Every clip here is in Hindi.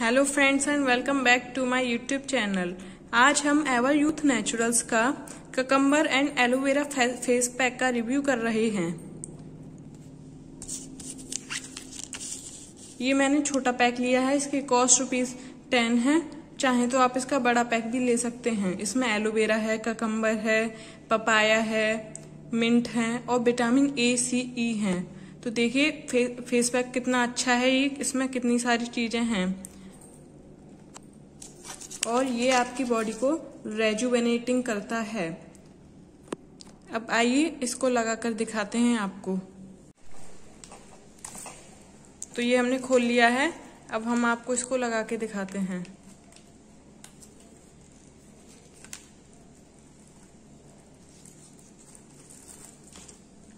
Hello friends and welcome back to my YouTube channel आज हम एवर यूथ नेचुरल्स का cucumber and aloe vera face pack का रिव्यू कर रहे हैं। ये मैंने छोटा पैक लिया है इसकी कॉस्ट रुपीज़ टेन है। चाहे तो आप इसका बड़ा पैक भी ले सकते हैं। इसमें एलोवेरा है ककम्बर है पपाया है मिंट है और विटामिन ए सी ई है। तो देखिए फे, फेस पैक कितना अच्छा है ये इसमें कितनी सारी चीज़ें हैं। और ये आपकी बॉडी को रेजुवेनेटिंग करता है। अब आइए इसको लगाकर दिखाते हैं आपको। तो ये हमने खोल लिया है। अब हम आपको इसको लगा के दिखाते हैं।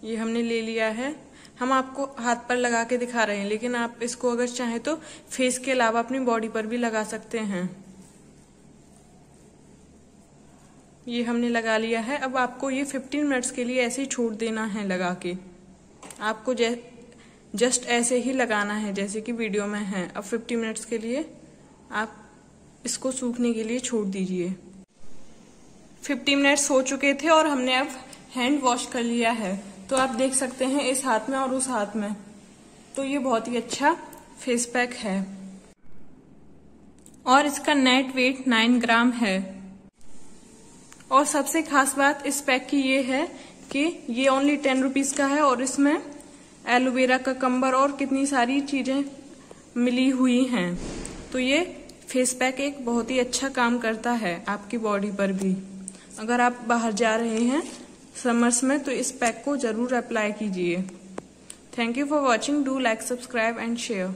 ये हमने ले लिया है। हम आपको हाथ पर लगा के दिखा रहे हैं, लेकिन आप इसको अगर चाहें तो फेस के अलावा अपनी बॉडी पर भी लगा सकते हैं। ये हमने लगा लिया है। अब आपको ये 15 मिनट्स के लिए ऐसे ही छोड़ देना है लगा के। आपको जस्ट ऐसे ही लगाना है जैसे कि वीडियो में है। अब 50 मिनट्स के लिए आप इसको सूखने के लिए छोड़ दीजिए। 50 मिनट्स हो चुके थे और हमने अब हैंड वॉश कर लिया है। तो आप देख सकते हैं इस हाथ में और उस हाथ में। तो ये बहुत ही अच्छा फेस पैक है। और इसका नेट वेट नाइन ग्राम है। और सबसे खास बात इस पैक की ये है कि ये ओनली टेन रुपीज़ का है और इसमें एलोवेरा का कंबर और कितनी सारी चीज़ें मिली हुई हैं। तो ये फेस पैक एक बहुत ही अच्छा काम करता है आपकी बॉडी पर भी। अगर आप बाहर जा रहे हैं समर्स में तो इस पैक को ज़रूर अप्लाई कीजिए। Thank you for watching do like subscribe and share